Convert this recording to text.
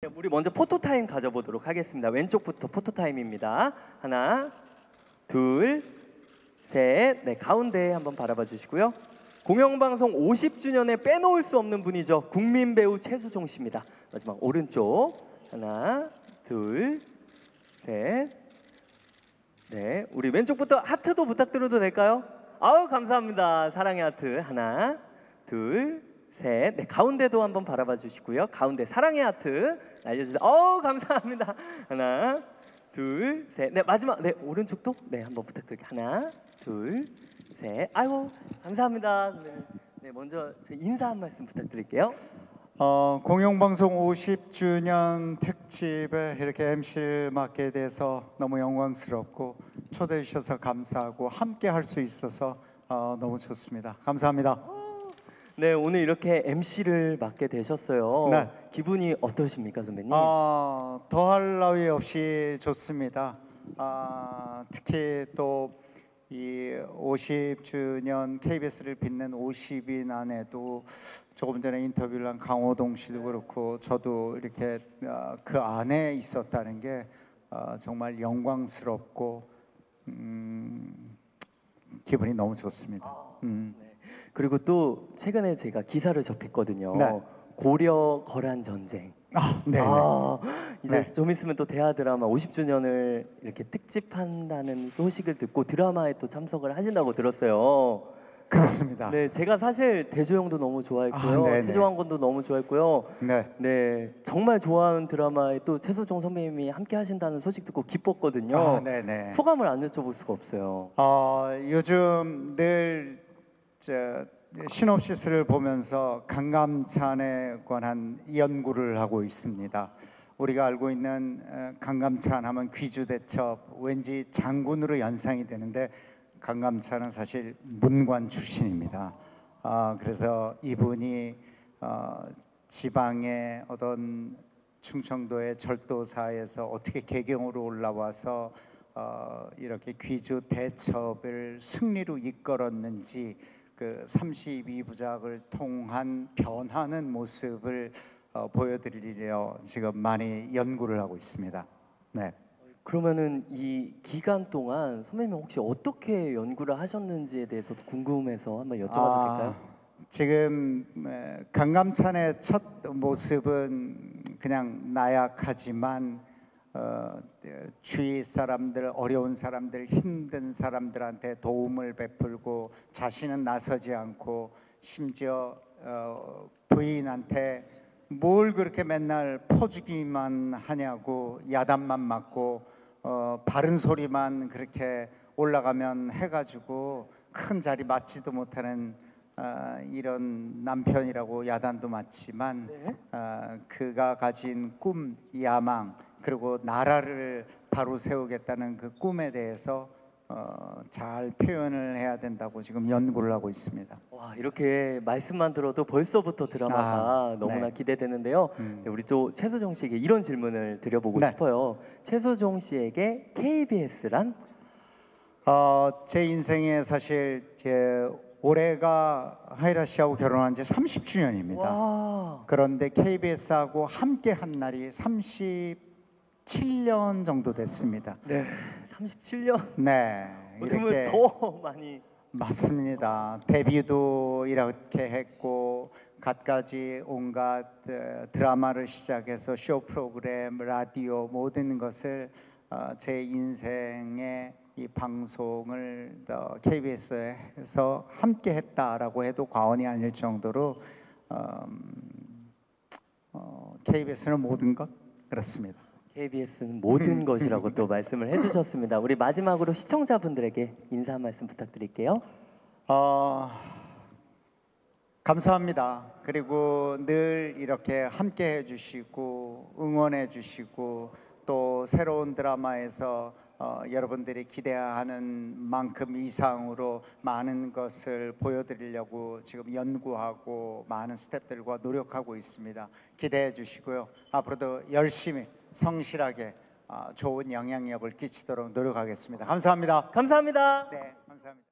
네, 우리 먼저 photo time 가져보도록 하겠습니다. 왼쪽부터 photo time입니다. 하나, 둘, 셋. 네, 가운데 한번 바라봐 주시고요. 공영방송 50주년에 빼놓을 수 없는 분이죠. 국민 배우 최수종 씨입니다. 마지막 오른쪽. 하나, 둘, 셋. 네, 우리 왼쪽부터 하트도 부탁드려도 될까요? 아우 감사합니다. 사랑의 하트 하나, 둘, 셋. 네, 가운데도 한번 바라봐 주시고요. 가운데 사랑의 하트 알려주세요. 어우 감사합니다. 하나, 둘, 셋. 네 마지막 네 오른쪽도 네 한번 부탁드릴게요. 하나, 둘, 셋. 아이고 감사합니다. 네, 네 먼저 저 인사 한 말씀 부탁드릴게요. 어, 공영방송 50주년 특집에 이렇게 MC를 맡게 돼서 너무 영광스럽고 초대해 주셔서 감사하고 함께 할 수 있어서 어, 너무 좋습니다. 감사합니다. 네 오늘 이렇게 MC를 맡게 되셨어요. 네. 기분이 어떠십니까 선배님? 어, 더할 나위 없이 좋습니다. 아, 특히 또 이 50주년 KBS를 빛낸 50인 안에도 조금 전에 인터뷰를 한 강호동 씨도 그렇고 저도 이렇게 어, 그 안에 있었다는 게 어, 정말 영광스럽고 음, 기분이 너무 좋습니다. 음. 그리고 또 최근에 제가 기사를 접했거든요. 네. 고려 거란 전쟁. 아, 네, 네. 아, 이제 네. 좀 있으면 또 대하 드라마 50주년을 이렇게 특집한다는 소식을 듣고 드라마에 또 참석을 하신다고 들었어요. 그렇습니다. 네, 제가 사실 대조영도 너무 좋아했고요. 아, 네네. 태조왕건도 너무 좋아했고요. 네. 네, 정말 좋아하는 드라마에 또 최수종 선배님이 함께 하신다는 소식 듣고 기뻤거든요. 아, 네, 네. 소감을 안 여쭤볼 수가 없어요. 어, 요즘 늘 저, 시놉시스를 보면서 강감찬에 관한 연구를 하고 있습니다. 우리가 알고 있는 어, 강감찬 하면 귀주대첩 왠지 장군으로 연상이 되는데 강감찬은 사실 문관 출신입니다. 아, 그래서 이분이 어, 지방의 어떤 충청도의 절도사에서 어떻게 개경으로 올라와서 어, 이렇게 귀주 대첩을 승리로 이끌었는지 그 32부작을 통한 변하는 모습을 어, 보여드리려 지금 많이 연구를 하고 있습니다. 네. 그러면은 이 기간 동안 선배님 혹시 어떻게 연구를 하셨는지에 대해서도 궁금해서 한번 여쭤봐도 될까요? 지금 에, 강감찬의 첫 모습은 그냥 나약하지만 어, 주위 사람들 어려운 사람들 힘든 사람들한테 도움을 베풀고 자신은 나서지 않고 심지어 어, 부인한테 뭘 그렇게 맨날 퍼주기만 하냐고 야단만 맞고 어, 바른 소리만 그렇게 올라가면 해가지고 큰 자리 맞지도 못하는 아, 이런 남편이라고 야단도 맞지만 네. 아, 그가 가진 꿈, 야망 그리고 나라를 바로 세우겠다는 그 꿈에 대해서 어, 잘 표현을 해야 된다고 지금 연구를 하고 있습니다. 와 이렇게 말씀만 들어도 벌써부터 드라마가 아, 너무나 네. 기대되는데요. 음. 네, 우리 또 최수종 씨에게 이런 질문을 드려보고 네. 싶어요. 최수종 씨에게 KBS란 어, 제 인생에 사실 제 올해가 하이라 씨하고 결혼한 지 30주년입니다. 와 그런데 KBS하고 함께 한 날이 37년 정도 됐습니다. 네, 37년 네. 이렇게 더 많이 맞습니다. 데뷔도 이렇게 했고 갖가지 온갖 어, 드라마를 시작해서 쇼 프로그램, 라디오 모든 것을 어, 제 인생의 이 방송을 어, KBS에서 함께 했다라고 해도 과언이 아닐 정도로 음, 어, KBS는 모든 것 그렇습니다. KBS는 음. 모든 것이라고 또 말씀을 해주셨습니다. 우리 마지막으로 시청자분들에게 인사 한 말씀 부탁드릴게요. 어, 감사합니다. 그리고 늘 이렇게 함께 해주시고 응원해 주시고 또 새로운 드라마에서 어, 여러분들이 기대하는 만큼 이상으로 많은 것을 보여드리려고 지금 연구하고 많은 스태프들과 노력하고 있습니다. 기대해 주시고요. 앞으로도 열심히 성실하게 어, 좋은 영향력을 끼치도록 노력하겠습니다. 감사합니다. 감사합니다. 네, 감사합니다.